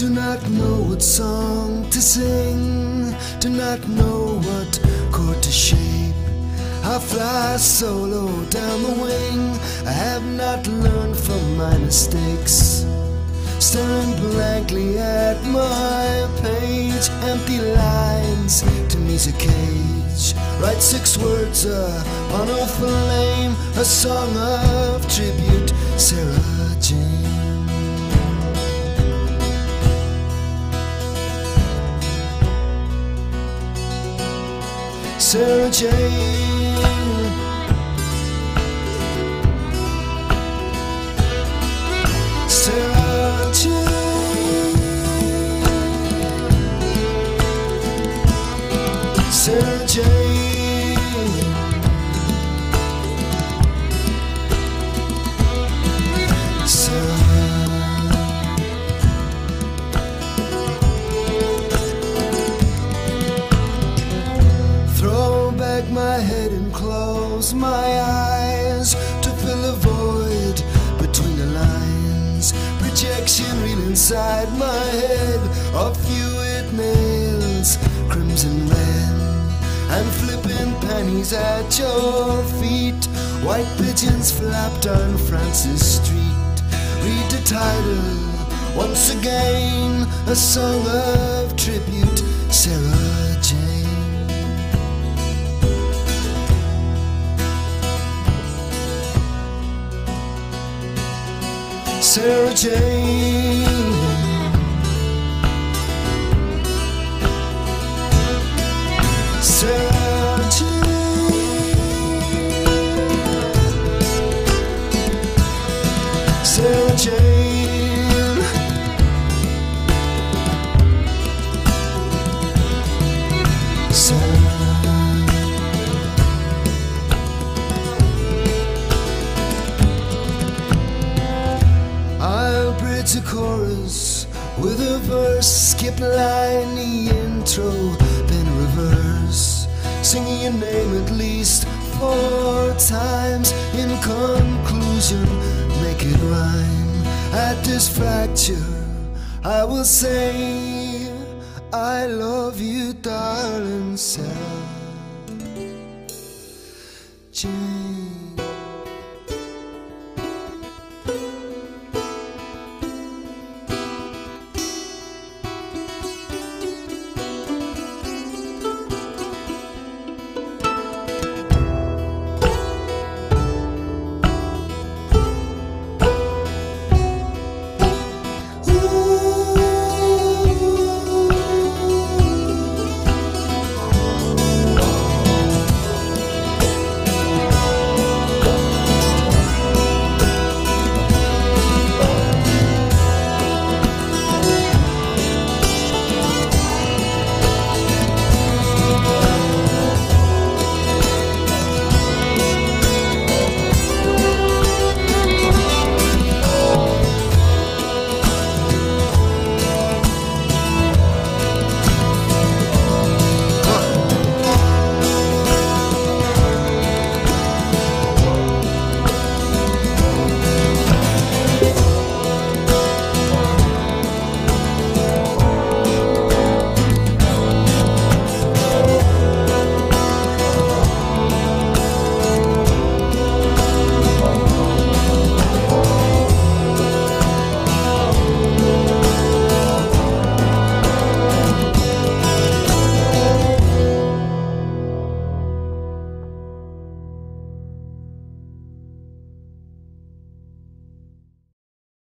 Do not know what song to sing, do not know what chord to shape. I fly solo down the wing, I have not learned from my mistakes. Staring blankly at my page, empty lines to meet a cage. Write six words upon a flame, a song of tribute, Sarah Jane. Sarah Jane. Sarah Jane. Sarah Jane. My head and close my eyes to fill a void between the lines. Rejection real inside my head. Few it nails, crimson red, and flipping pennies at your feet. White pigeons flapped on Francis Street. Read the title once again, a song of tribute, Sarah Jane. Sarah Jane. Sarah Jane. With a verse, skip line, the intro, then reverse. Singing your name at least four times. In conclusion, make it rhyme. At this fracture, I will say, I love you, darling Sarah Jane.